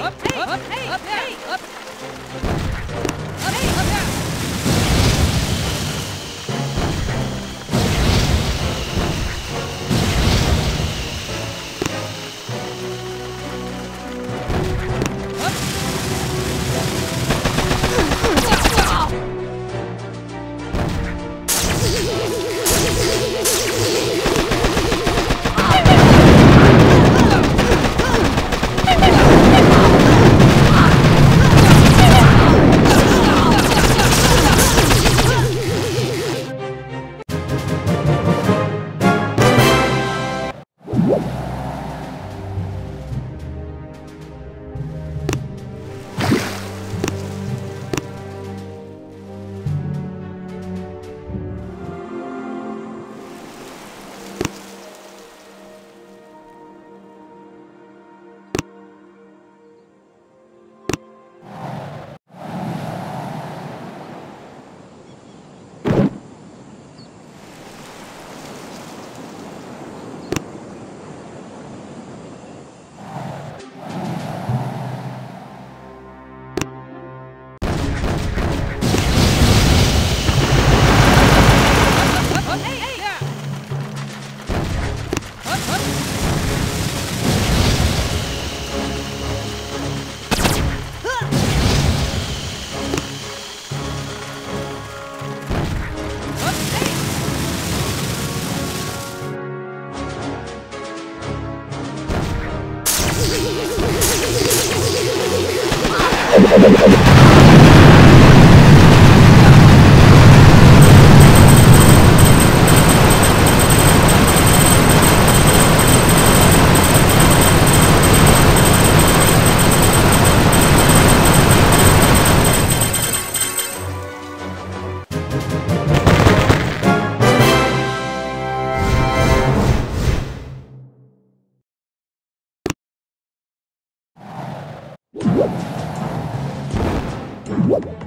up, up, up, up, up. I'm sorry. What?